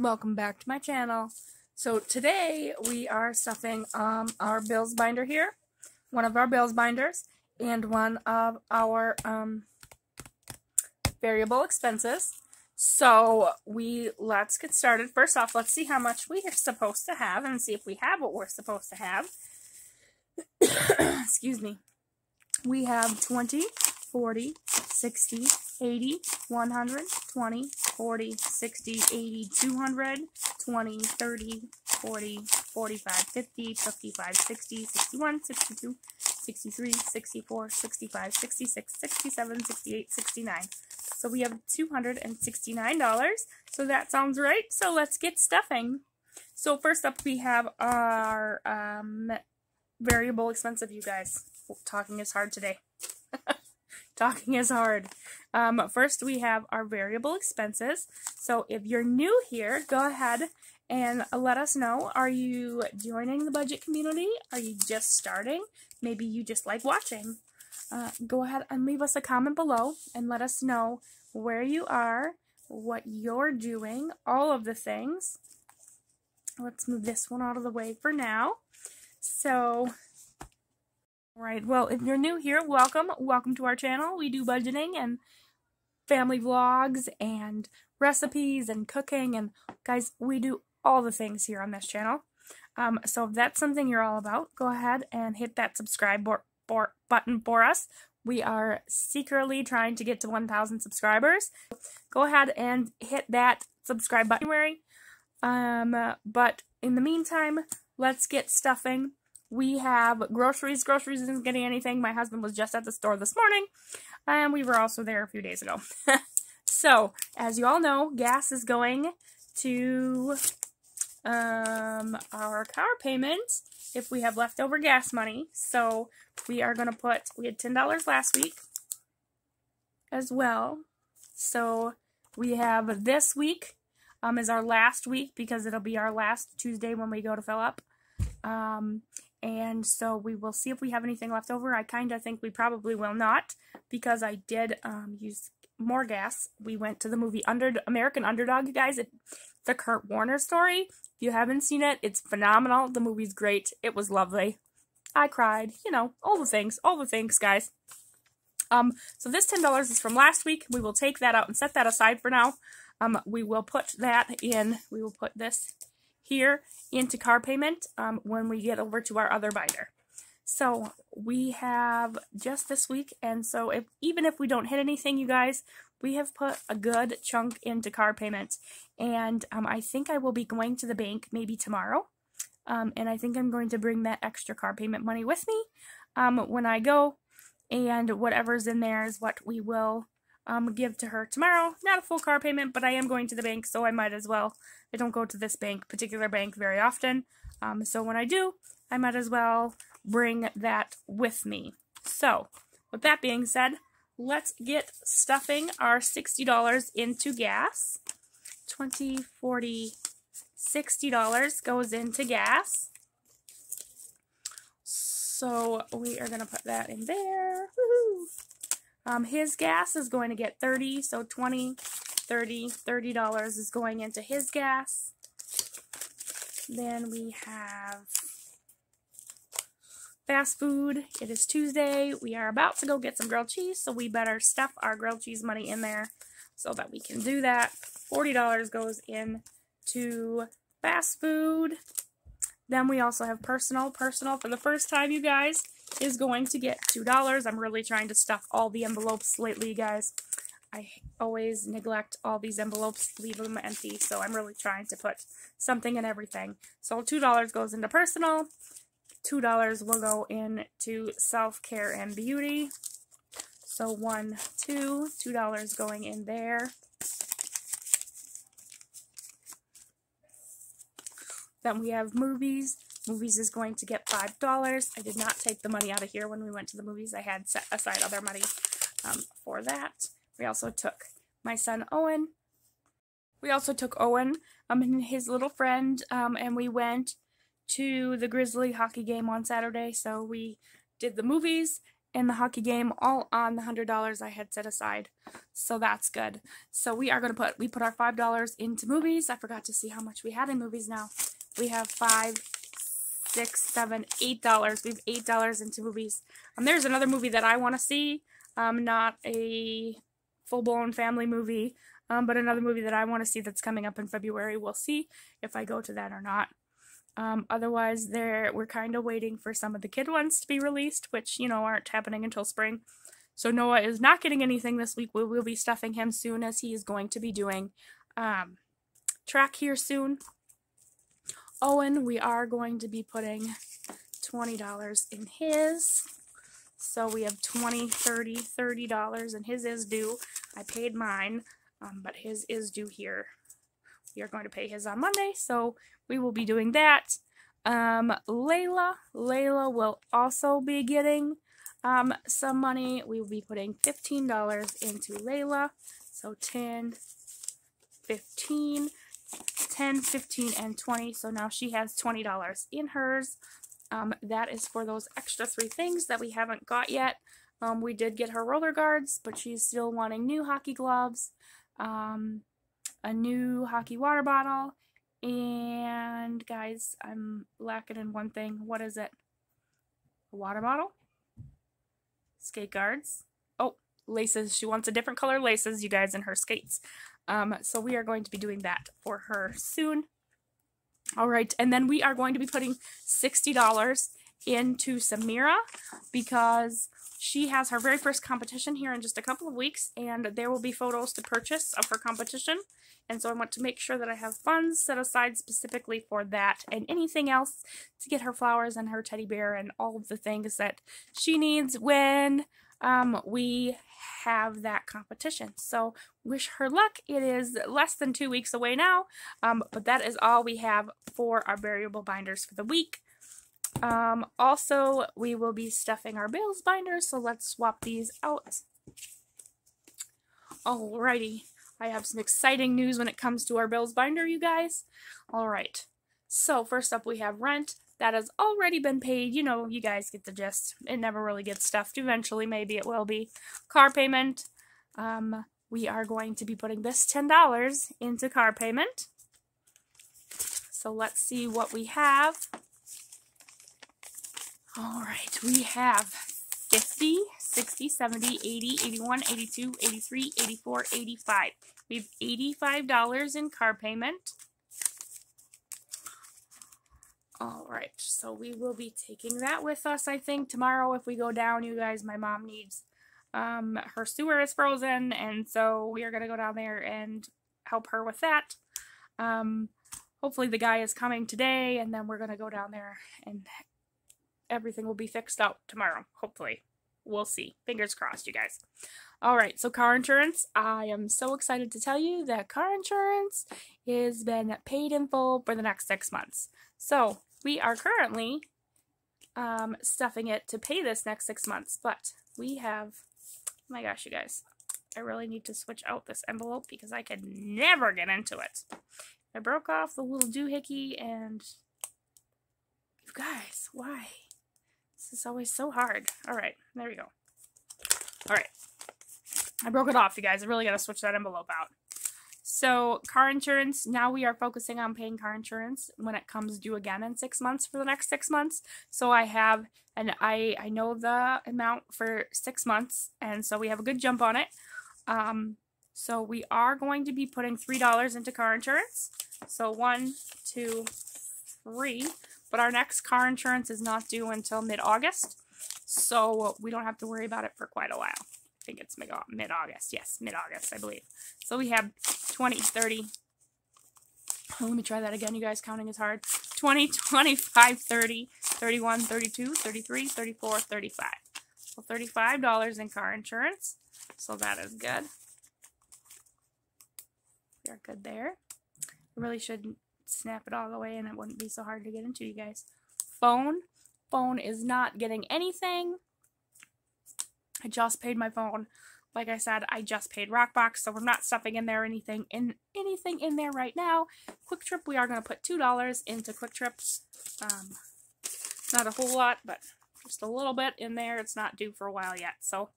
welcome back to my channel. So today we are stuffing um, our bills binder here, one of our bills binders, and one of our um, variable expenses. So we let's get started. First off, let's see how much we are supposed to have and see if we have what we're supposed to have. Excuse me. We have 20, 40, 60, 80, 100, 20, 40, 60, 80, 200, 20, 30, 40, 45, 50, 55, 60, 61, 62, 63, 64, 65, 66, 67, 68, 69. So we have $269. So that sounds right. So let's get stuffing. So first up we have our um, variable expense of you guys. Talking is hard today. Talking is hard. Um, first, we have our variable expenses. So if you're new here, go ahead and let us know. Are you joining the budget community? Are you just starting? Maybe you just like watching. Uh, go ahead and leave us a comment below and let us know where you are, what you're doing, all of the things. Let's move this one out of the way for now. So Right. Well, if you're new here, welcome. Welcome to our channel. We do budgeting and family vlogs and recipes and cooking and guys, we do all the things here on this channel. Um, so if that's something you're all about, go ahead and hit that subscribe button for us. We are secretly trying to get to 1,000 subscribers. Go ahead and hit that subscribe button. Um, but in the meantime, let's get stuffing we have groceries. Groceries isn't getting anything. My husband was just at the store this morning, and we were also there a few days ago. so, as you all know, gas is going to um, our car payment if we have leftover gas money. So, we are going to put, we had $10 last week as well. So, we have this week um, is our last week because it'll be our last Tuesday when we go to fill up. Um, and so we will see if we have anything left over. I kind of think we probably will not because I did um, use more gas. We went to the movie Under American Underdog, you guys. The Kurt Warner story. If you haven't seen it, it's phenomenal. The movie's great. It was lovely. I cried. You know, all the things. All the things, guys. Um, so this $10 is from last week. We will take that out and set that aside for now. Um, we will put that in. We will put this here into car payment um, when we get over to our other binder. So we have just this week, and so if even if we don't hit anything, you guys, we have put a good chunk into car payments. And um, I think I will be going to the bank maybe tomorrow. Um, and I think I'm going to bring that extra car payment money with me um, when I go. And whatever's in there is what we will um, give to her tomorrow. Not a full car payment, but I am going to the bank, so I might as well. I don't go to this bank, particular bank, very often. Um, so when I do, I might as well bring that with me. So, with that being said, let's get stuffing our $60 into gas. 20 40 $60 goes into gas. So we are going to put that in there. Um, his gas is going to get 30, so 20, 30, $30 is going into his gas. Then we have fast food. It is Tuesday. We are about to go get some grilled cheese, so we better stuff our grilled cheese money in there so that we can do that. $40 goes in to fast food. Then we also have personal. Personal for the first time, you guys, is going to get $2. I'm really trying to stuff all the envelopes lately, guys. I always neglect all these envelopes, leave them empty, so I'm really trying to put something in everything. So $2 goes into personal, $2 will go into self-care and beauty. So one, two, $2 going in there. Then we have movies. Movies is going to get $5. I did not take the money out of here when we went to the movies. I had set aside other money um, for that. We also took my son Owen. We also took Owen um, and his little friend, um, and we went to the Grizzly hockey game on Saturday. So we did the movies, and the hockey game all on the hundred dollars I had set aside. So that's good. So we are gonna put we put our five dollars into movies. I forgot to see how much we had in movies now. We have five, six, seven, eight dollars. We have eight dollars into movies. Um, there's another movie that I want to see. Um, not a full blown family movie. Um, but another movie that I want to see that's coming up in February. We'll see if I go to that or not. Um, otherwise, there we're kind of waiting for some of the kid ones to be released, which you know aren't happening until spring. So Noah is not getting anything this week. We will be stuffing him soon, as he is going to be doing um, track here soon. Owen, we are going to be putting twenty dollars in his. So we have 20 30 30 dollars and his is due. I paid mine, um, but his is due here. We are going to pay his on Monday, so we will be doing that. Um, Layla, Layla will also be getting um, some money. We will be putting $15 into Layla. So 10, 15, 10, 15, and 20. So now she has $20 in hers. Um, that is for those extra three things that we haven't got yet. Um, we did get her roller guards, but she's still wanting new hockey gloves, um, a new hockey water bottle, and guys, I'm lacking in one thing. What is it? A water bottle? Skate guards. Oh, laces. She wants a different color laces, you guys, in her skates. Um, so we are going to be doing that for her soon. All right, and then we are going to be putting $60 into Samira because she has her very first competition here in just a couple of weeks, and there will be photos to purchase of her competition. And so I want to make sure that I have funds set aside specifically for that and anything else to get her flowers and her teddy bear and all of the things that she needs when um, we have that competition. So wish her luck. It is less than two weeks away now, um, but that is all we have for our variable binders for the week. Um, also, we will be stuffing our bales binders, so let's swap these out. Alrighty. I have some exciting news when it comes to our bills binder, you guys. All right. So first up, we have rent. That has already been paid. You know, you guys get the gist. It never really gets stuffed. Eventually, maybe it will be. Car payment. Um, we are going to be putting this $10 into car payment. So let's see what we have. All right, we have 50, 60, 70, 80, 81, 82, 83, 84, 85. We have $85 in car payment. All right, so we will be taking that with us, I think, tomorrow if we go down, you guys. My mom needs, um, her sewer is frozen, and so we are going to go down there and help her with that. Um, hopefully the guy is coming today, and then we're going to go down there and everything will be fixed out tomorrow, hopefully we'll see. Fingers crossed, you guys. All right, so car insurance. I am so excited to tell you that car insurance has been paid in full for the next six months. So we are currently um, stuffing it to pay this next six months, but we have, oh my gosh, you guys, I really need to switch out this envelope because I could never get into it. I broke off the little doohickey and you guys, why? This is always so hard. All right, there we go. All right. I broke it off, you guys. I really got to switch that envelope out. So, car insurance, now we are focusing on paying car insurance when it comes due again in six months for the next six months. So, I have, and I, I know the amount for six months, and so we have a good jump on it. Um, so, we are going to be putting $3 into car insurance. So, one, two, three. But our next car insurance is not due until mid-August, so we don't have to worry about it for quite a while. I think it's mid-August. Yes, mid-August, I believe. So we have 20, 30. Oh, let me try that again. You guys, counting is hard. 20, 25, 30, 31, 32, 33, 34, 35. So $35 in car insurance. So that is good. We are good there. I really should snap it all the way and it wouldn't be so hard to get into, you guys. Phone. Phone is not getting anything. I just paid my phone. Like I said, I just paid Rockbox, so we're not stuffing in there anything in anything in there right now. Kwik Trip, we are going to put $2 into Kwik Trips. Um, not a whole lot, but just a little bit in there. It's not due for a while yet. So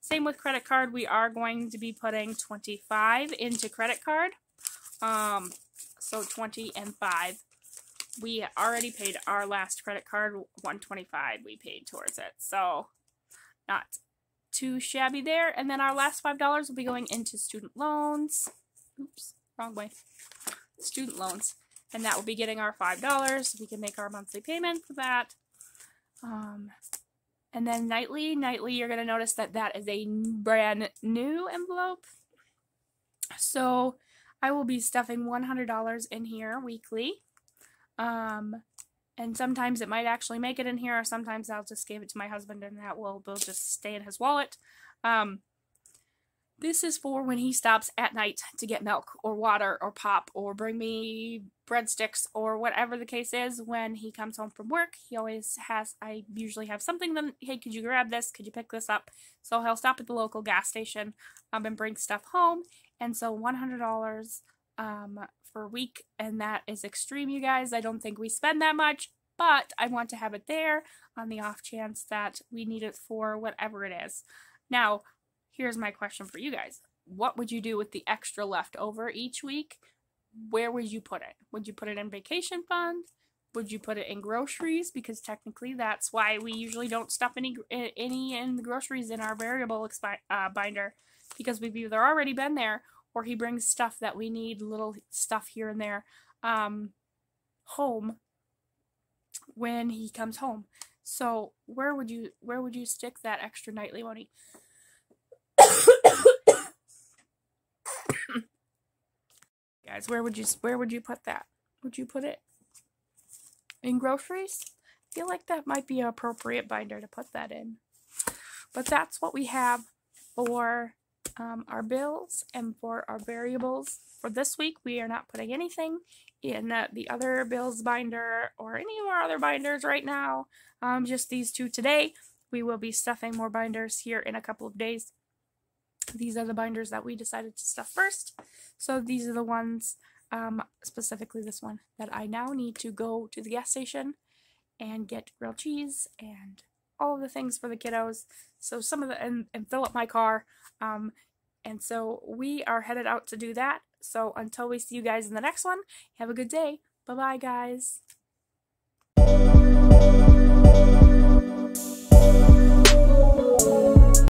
same with credit card. We are going to be putting 25 into credit card. Um, so 20 and 5. We already paid our last credit card, 125 we paid towards it. So not too shabby there. And then our last $5 will be going into student loans. Oops, wrong way. Student loans. And that will be getting our $5. We can make our monthly payment for that. Um, and then nightly, nightly, you're going to notice that that is a brand new envelope. So I will be stuffing $100 in here weekly. Um, and sometimes it might actually make it in here, or sometimes I'll just give it to my husband and that will, they'll just stay in his wallet. Um, this is for when he stops at night to get milk or water or pop or bring me breadsticks or whatever the case is when he comes home from work. He always has, I usually have something then, hey, could you grab this? Could you pick this up? So he'll stop at the local gas station um, and bring stuff home. And so $100 um, a week, and that is extreme, you guys. I don't think we spend that much, but I want to have it there on the off chance that we need it for whatever it is. Now, here's my question for you guys. What would you do with the extra left over each week? Where would you put it? Would you put it in vacation fund? Would you put it in groceries? Because technically, that's why we usually don't stuff any any in the groceries in our variable uh, binder because we've either already been there or he brings stuff that we need, little stuff here and there, um, home when he comes home. So where would you where would you stick that extra nightly money? Guys, where would you where would you put that? Would you put it in groceries? I feel like that might be an appropriate binder to put that in. But that's what we have for um, our bills and for our variables. For this week, we are not putting anything in uh, the other bills binder or any of our other binders right now. Um, just these two today. We will be stuffing more binders here in a couple of days. These are the binders that we decided to stuff first. So these are the ones, um, specifically this one, that I now need to go to the gas station and get grilled cheese and all of the things for the kiddos. So some of the, and, and fill up my car. Um, and so we are headed out to do that. So until we see you guys in the next one, have a good day. Bye-bye, guys.